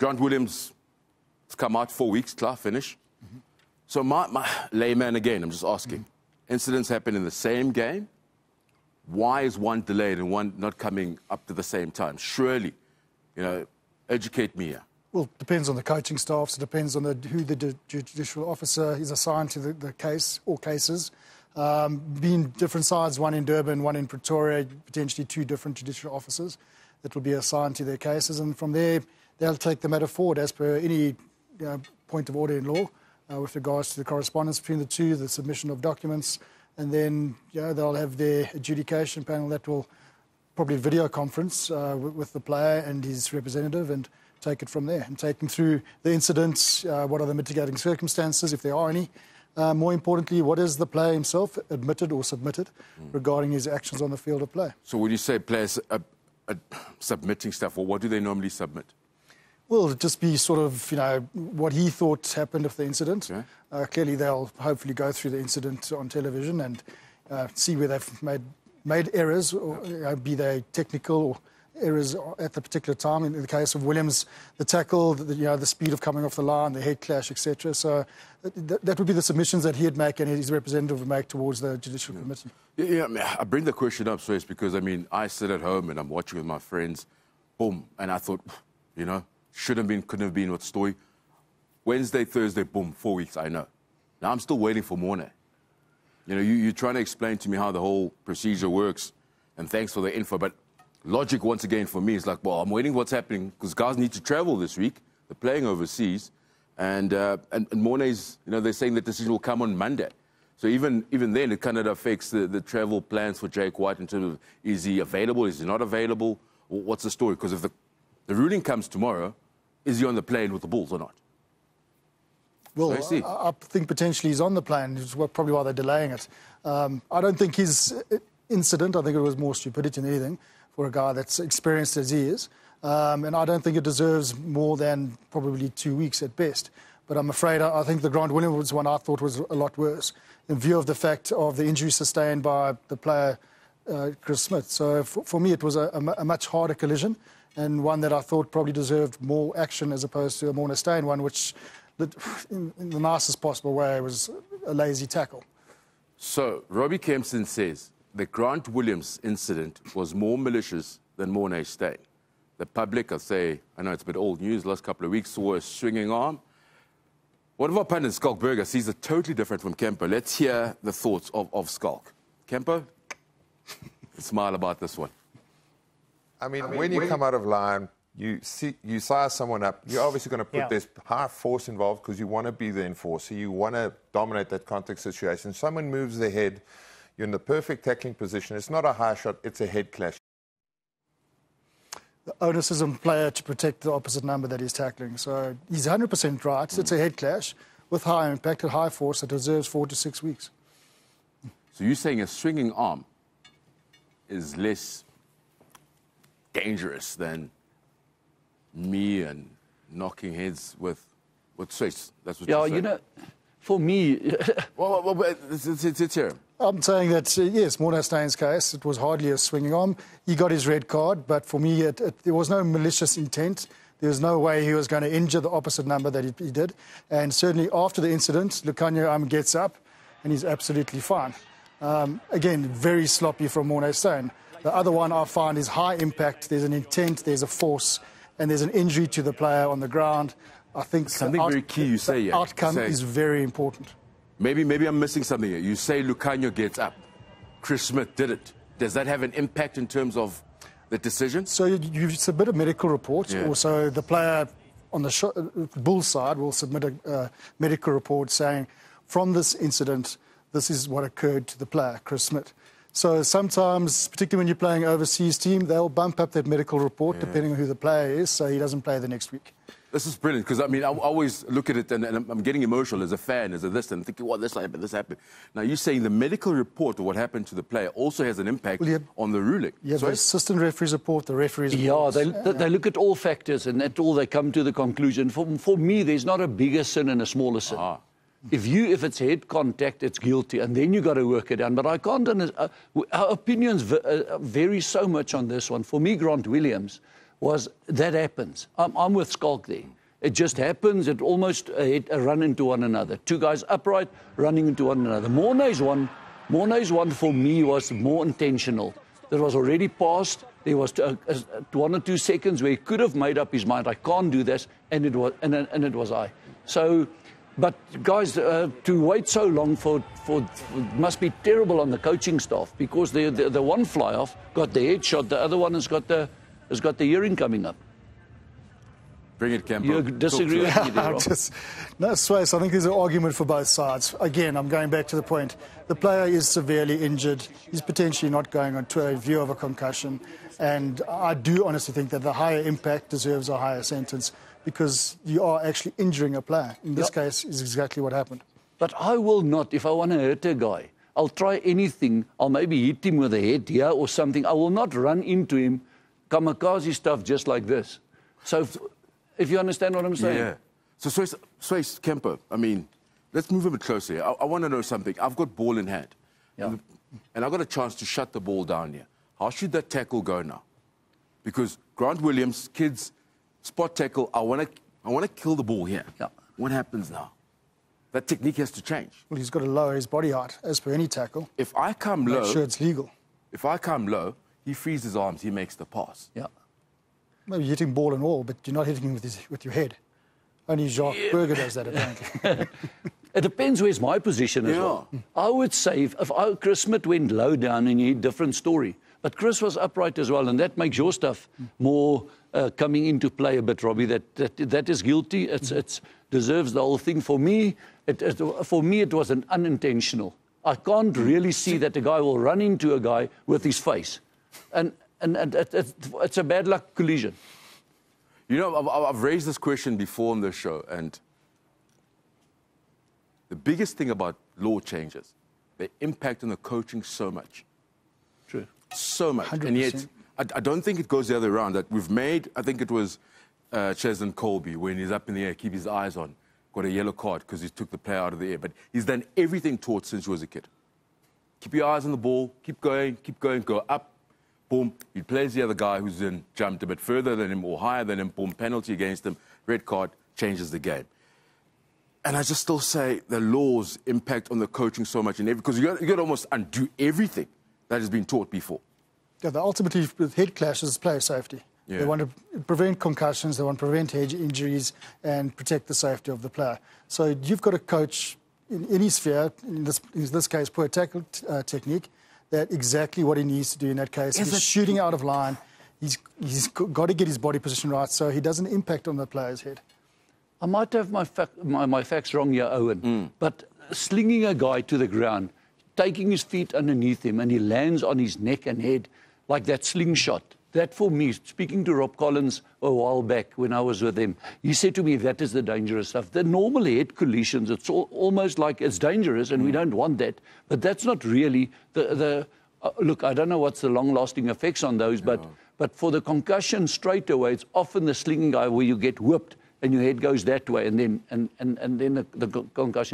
Grant Williams has come out four weeks, klar, finish. Mm-hmm. So my, my layman again, I'm just asking. Mm-hmm. Incidents happen in the same game. Why is one delayed and one not coming up to the same time? Surely, you know, educate me here. Well, it depends on the coaching staffs. It depends on the, who the judicial officer is assigned to the, the case or cases. Um, being different sides, one in Durban, one in Pretoria, potentially two different judicial officers that will be assigned to their cases. And from there, they'll take the matter forward as per any point of order in law uh, with regards to the correspondence between the two, the submission of documents, and then you know, they'll have their adjudication panel that will probably video conference uh, with, with, the player and his representative and take it from there and take them through the incidents, uh, what are the mitigating circumstances, if there are any. Uh, more importantly, what is the player himself admitted or submitted mm. regarding his actions on the field of play? So, when you say players are, are submitting stuff, well, what do they normally submit? Well, just be sort of, you know, what he thought happened of the incident. Okay. Uh, clearly, they'll hopefully go through the incident on television and uh, see where they've made made errors, or, you know, be they technical or errors at the particular time. In the case of Williams, the tackle, the, you know, the speed of coming off the line, the head clash, etc. So th- that would be the submissions that he'd make and his representative would make towards the judicial yeah. committee. Yeah, yeah I, mean, I, bring the question up, Swys, because I mean, I sit at home and I'm watching with my friends, boom, and I thought, you know, should have been, couldn't have been what story. Wednesday, Thursday, boom, four weeks, I know. Now I'm still waiting for Morne. You know, you, you're trying to explain to me how the whole procedure works, and thanks for the info, but logic once again for me is like, well, I'm waiting what's happening because guys need to travel this week. They're playing overseas. And, uh, and, and Morne's, you know, they're saying the decision will come on Monday. So even, even then, it kind of affects the, the travel plans for Jake White in terms of is he available, is he not available, what's the story? Because if the, the ruling comes tomorrow, is he on the plane with the Bulls or not? Well, I, I, think potentially he's on the plane, which is probably why they're delaying it. Um, I don't think his incident, I think it was more stupidity than anything for a guy that's experienced as he is. Um, and I don't think it deserves more than probably two weeks at best. But I'm afraid I, I think the Grant Williams one I thought was a lot worse in view of the fact of the injury sustained by the player uh, Chris Smith. So for, for me, it was a, a, a, much harder collision and one that I thought probably deserved more action as opposed to a Morne Steyn one, which, in, in the nicest possible way, was a lazy tackle. So Robbie Kempson says the Grant Williams incident was more malicious than Morne Steyn. The public, I say, I know it's a bit old news, last couple of weeks saw a swinging arm. One of our pundits, Schalk Burger, sees it totally different from Kempo. Let's hear the thoughts of, of Schalk. Kempo, smile about this one. I mean, I mean when you come out of line, you see, you size someone up. You're obviously going to put yeah. this high force involved because you want to be the enforcer. You want to dominate that contact situation. Someone moves their head you're in the perfect tackling position. It's not a high shot, it's a head clash. The onus is on player to protect the opposite number that he's tackling. So he's 100% right. Mm. It's a head clash with high impact at high force that deserves four to six weeks. So you're saying a swinging arm is less dangerous than me and knocking heads with with Swys. That's what yeah, you're saying. you know, for me, well, well, well, it's, it's, it's here. I'm saying that, uh, yes, Morne Steyn's case, it was hardly a swinging arm. He got his red card, but for me, it, it, there was no malicious intent. There was no way he was going to injure the opposite number that he, he did. And certainly after the incident, Lukhanyo um, gets up and he's absolutely fine. Um, again, very sloppy from Morne Steyn. The other one I find is high impact. There's an intent, there's a force, and there's an injury to the player on the ground. I think something out, very key you say. Yeah. Outcome say. is very important. Maybe, maybe I'm missing something here. You say Lukhanyo gets up. Chris Smith did it. Does that have an impact in terms of the decision? So you, you submit a medical report. Yeah. Also, the player on the sh- bull side will submit a uh, medical report saying, from this incident, this is what occurred to the player, Chris Smith. So sometimes, particularly when you're playing overseas team, they'll bump up that medical report yeah. depending on who the player is, so he doesn't play the next week. This is brilliant because I mean I, always look at it and, and, I'm getting emotional as a fan, as a this, and thinking, what this happened, this happened. Now you're saying the medical report of what happened to the player also has an impact well, on the ruling. Yeah, so the assistant referee's report, the referee's report. Yeah, they, they look at all factors and at all they come to the conclusion. For, for me, there's not a bigger sin and a smaller sin. Ah. If you, if it's head contact, it's guilty, and then you got to work it out. But I can't. Uh, our opinions uh, vary so much on this one. For me, Grant Williams was that happens. I'm, I'm with Schalk there. It just happens. It almost uh, hit, uh, run into one another. Two guys upright, running into one another. Morne's one, Morne's one for me was more intentional. That was already past. There was one or two seconds where he could have made up his mind. I can't do this, and it was, and, and it was I. So, but guys, uh, to wait so long for, for, for must be terrible on the coaching staff because the, the, the one fly off got the head shot, the other one has got the has got the hearing coming up. Bring it, Kempo. You disagree with me there, Rob? Just, no, Swys, I think there's an argument for both sides. Again, I'm going back to the point. The player is severely injured. He's potentially not going on to a view of a concussion. And I do honestly think that the higher impact deserves a higher sentence because you are actually injuring a player. In this Yep. case, is exactly what happened. But I will not, if I want to hurt a guy, I'll try anything. I'll maybe hit him with a head here or something. I will not run into him, kamikaze stuff just like this. So, if, if you understand what I'm saying. Yeah. So, Swys, Swys Kempo, I mean, let's move a bit closer here. I, I want to know something. I've got ball in hand. Yeah. And, and I've got a chance to shut the ball down here. How should that tackle go now? Because Grant Williams, kids, spot tackle, I want to I want to kill the ball here. Yeah. What happens now? That technique has to change. Well, he's got to lower his body height as per any tackle. If I come Make low, sure it's legal. if I come low, he frees his arms, he makes the pass. Yeah. Maybe you're hitting ball and all, but you're not hitting him with, his, with your head. Only Schalk Burger does that, apparently. It depends where's my position as Yeah. well. I would say if, if I, Chris Smith went low down and he different story. But Chris was upright as well, and that makes your stuff more uh, coming into play a bit, Robbie. That that, that is guilty. It's it's deserves the whole thing. For me, it, it, for me it was an unintentional. I can't really see that a guy will run into a guy with his face, and and, and it, it, it's a bad luck collision. You know, I've, I've raised this question before on the show, and the biggest thing about law changes, they impact on the coaching so much. True. so much. And yet, 100%. I, I don't think it goes the other way around. That we've made, I think it was uh, Kolbe, when he's up in the air, keep his eyes on, got a yellow card because he took the player out of the air. But he's done everything taught since he was a kid. Keep your eyes on the ball, keep going, keep going, go up, boom. He plays the other guy who's then jumped a bit further than him or higher than him, boom, penalty against him, red card, changes the game. And I just still say the laws impact on the coaching so much, and because you got, you got to almost undo everything that has been taught before. Yeah, the ultimately with head clashes is player safety. Yeah. They want to prevent concussions, they want to prevent head injuries, and protect the safety of the player. So you've got a coach in any sphere, in this, in this case, poor tackle uh, technique, that exactly what he needs to do in that case. Is he's it- shooting out of line. He's, he's got to get his body position right so he doesn't impact on the player's head. I might have my, fac- my, my facts wrong here, Owen, Hmm. but slinging a guy to the ground, taking his feet underneath him, and he lands on his neck and head like that slingshot. That for me, speaking to Rob Collins a while back when I was with him, he said to me that is the dangerous stuff. The normal head collisions, it's al- almost like it's dangerous and we don't want that. But that's not really the. the uh, look, I don't know what's the long lasting effects on those, but, but for the concussion straight away, it's often the slinging guy where you get whipped and your head goes that way, and then and, and, and then the, the concussion